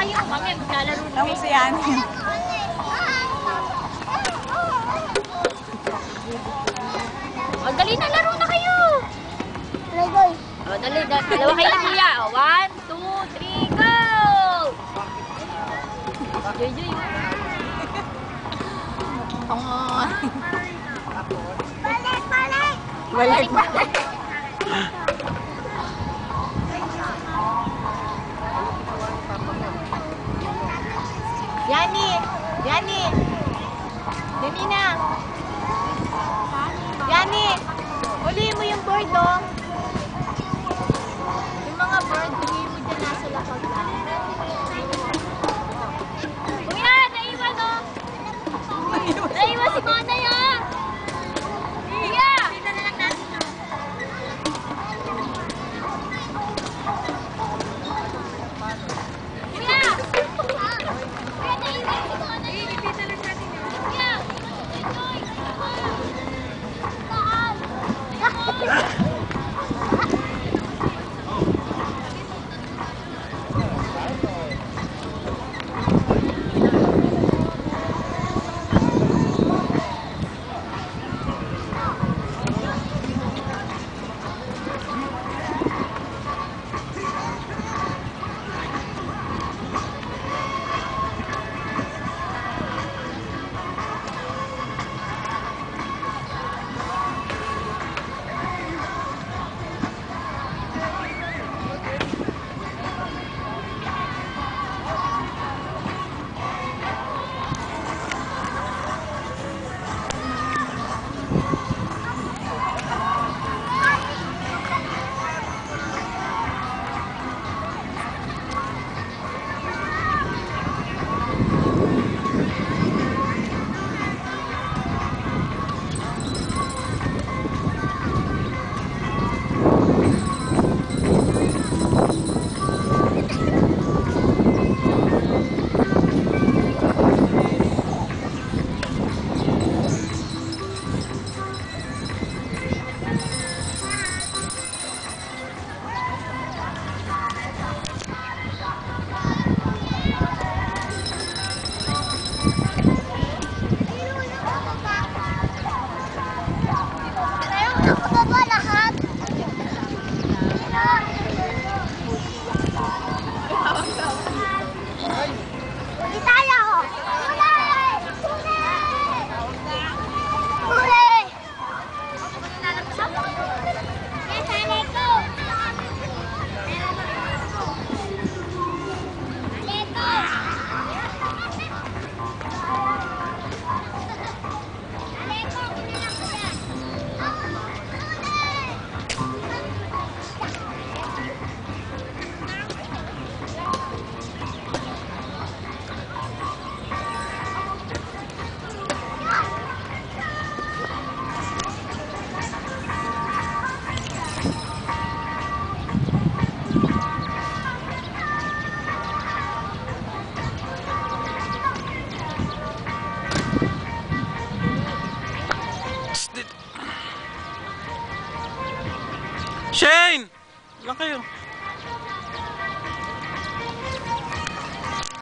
Mamaya maglalaro na Tapos yan. O, dali na, laro na kayo. Legoy. O, dali, dali. Dalawa kayo, Mia. O, one, two, three, go! Joy, joy. Tong. Balik, balik. Balik ba? Yani! Yani! Dali na! Yani! Uli mo yung board, oh. Meron na Lang kayo.